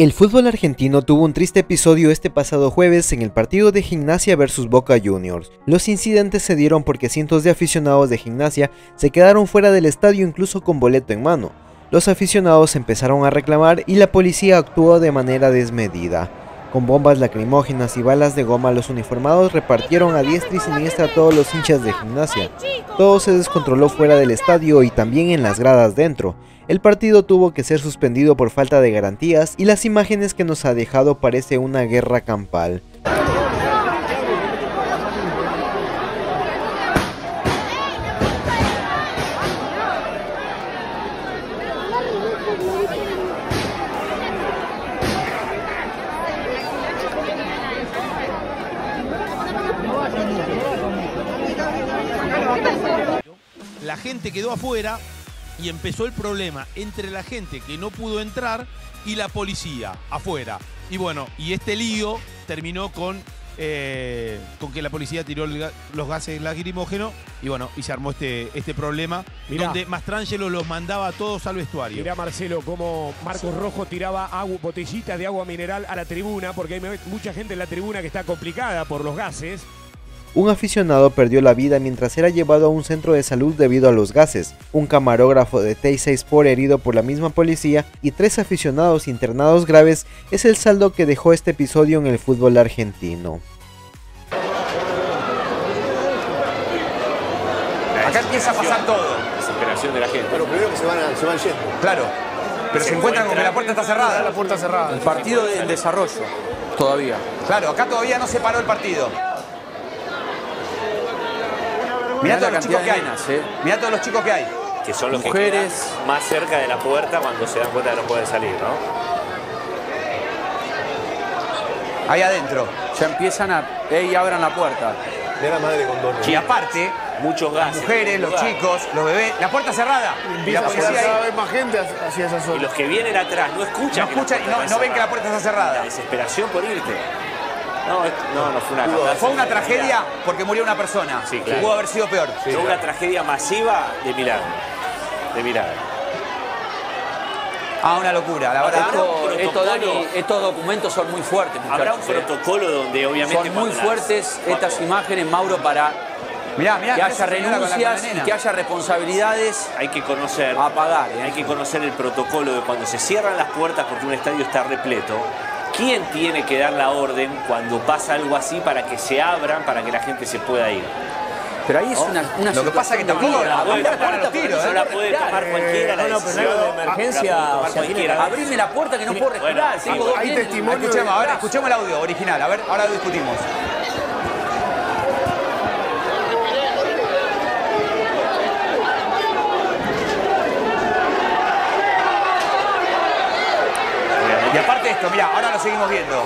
El fútbol argentino tuvo un triste episodio este pasado jueves en el partido de Gimnasia vs Boca Juniors. Los incidentes se dieron porque cientos de aficionados de Gimnasia se quedaron fuera del estadio incluso con boleto en mano. Los aficionados empezaron a reclamar y la policía actuó de manera desmedida. Con bombas lacrimógenas y balas de goma, los uniformados repartieron a diestra y siniestra a todos los hinchas de gimnasia. Todo se descontroló fuera del estadio y también en las gradas dentro. El partido tuvo que ser suspendido por falta de garantías y las imágenes que nos ha dejado parece una guerra campal. La gente quedó afuera y empezó el problema entre la gente que no pudo entrar y la policía afuera. Y bueno, y este lío terminó con, eh, con que la policía tiró los gases lacrimógenos y bueno, y se armó este, este problema donde Mastrangelo los mandaba a todos al vestuario. Mirá Marcelo cómo Marcos Rojo tiraba agua, botellitas de agua mineral a la tribuna porque hay mucha gente en la tribuna que está complicada por los gases un aficionado perdió la vida mientras era llevado a un centro de salud debido a los gases, un camarógrafo de T6 Sport herido por la misma policía y tres aficionados internados graves es el saldo que dejó este episodio en el fútbol argentino. Acá empieza a pasar todo. Desesperación de la gente. Pero primero que se van, se van yendo. Claro. Pero se, encuentran con que la puerta está cerrada. La puerta cerrada. El partido en desarrollo. Todavía. Claro, acá todavía no se paró el partido. Mirá todos los chicos que hay. ¿eh? Mirá todos los chicos que hay. Que son los Mujeres. que más cerca de la puerta cuando se dan cuenta que no pueden salir, ¿no? Ahí adentro. Ya empiezan a... ¡Ey, abran la puerta! De la madre con dos Y aparte, muchos gases. Las mujeres, los chicos, los bebés. La puerta cerrada. Y la policía cada vez más gente hacia esa zona. Y los que vienen atrás no escuchan. No escuchan y no, no ven que la puerta está cerrada. La desesperación por irte. No, no, no fue una Fue una tragedia porque murió una persona. Sí, claro. Pudo haber sido peor. fue una tragedia masiva de milagro. De milagro. Ah, una locura, la verdad. estos documentos son muy fuertes. Habrá un ¿eh? protocolo donde obviamente... Son muy fuertes estas imágenes, Mauro, para Mirá, mirá, que haya renuncias y que haya responsabilidades hay que conocer a pagar. ¿eh? Hay que conocer el protocolo de cuando se cierran las puertas porque un estadio está repleto ¿Quién tiene que dar la orden cuando pasa algo así para que se abran, para que la gente se pueda ir? Pero ahí es una, una Lo que pasa es que tampoco la puede tomar los tiros. No la puede tomar cualquiera la decisión. de emergencia. abrime la puerta que no puedo respirar. hay testimonio. Escuchemos, a ver, escuchemos el audio original. A ver, ahora lo discutimos. Mira, ahora lo seguimos viendo.